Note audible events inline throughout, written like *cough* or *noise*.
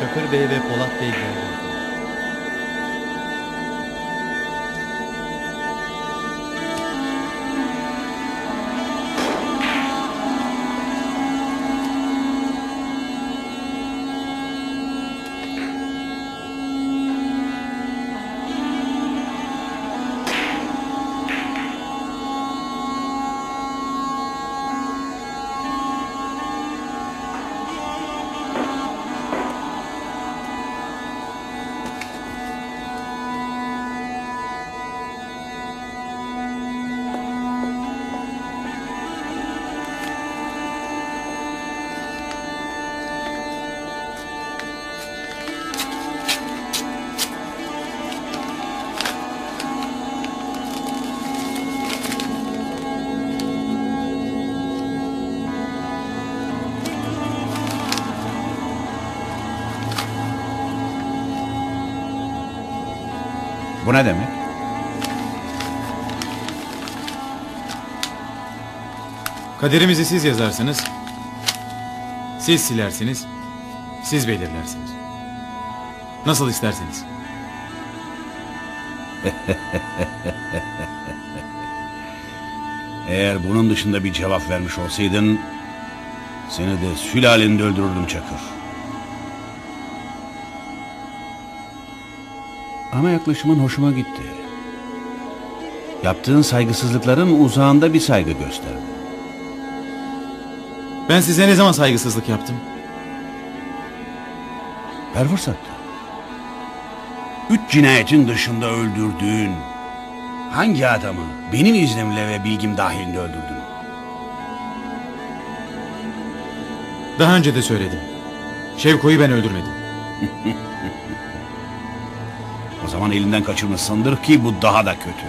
Çakır Bey ve Polat Bey geldi. Bu ne demek? Kaderimizi siz yazarsınız. Siz silersiniz. Siz belirlersiniz. Nasıl isterseniz. *laughs* Eğer bunun dışında bir cevap vermiş olsaydın... ...seni de sülalende öldürürdüm Çakır. Ama yaklaşımın hoşuma gitti. Yaptığın saygısızlıkların uzağında bir saygı gösterdin. Ben size ne zaman saygısızlık yaptım? Her fırsatta. Üç cinayetin dışında öldürdüğün... ...hangi adamı benim iznimle ve bilgim dahilinde öldürdün? Daha önce de söyledim. Şevko'yu ben öldürmedim. *laughs* Zaman elinden kaçırmışsındır ki bu daha da kötü.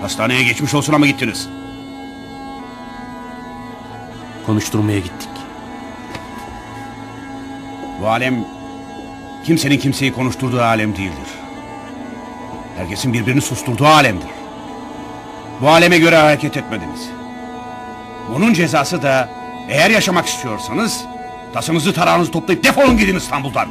Hastaneye geçmiş olsun ama gittiniz. Konuşturmaya gittik. Bu alem kimsenin kimseyi konuşturduğu alem değildir. Herkesin birbirini susturduğu alemdir. Bu aleme göre hareket etmediniz. Bunun cezası da eğer yaşamak istiyorsanız tasınızı tarağınızı toplayıp defolun gidin İstanbul'dan.